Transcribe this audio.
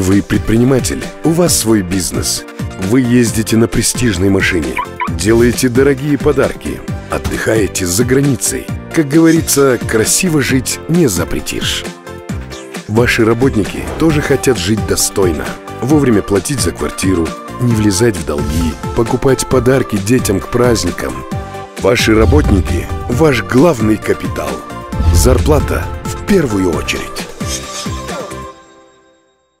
Вы предприниматель, у вас свой бизнес. Вы ездите на престижной машине, делаете дорогие подарки, отдыхаете за границей. Как говорится, красиво жить не запретишь. Ваши работники тоже хотят жить достойно. Вовремя платить за квартиру, не влезать в долги, покупать подарки детям к праздникам. Ваши работники – ваш главный капитал. Зарплата в первую очередь.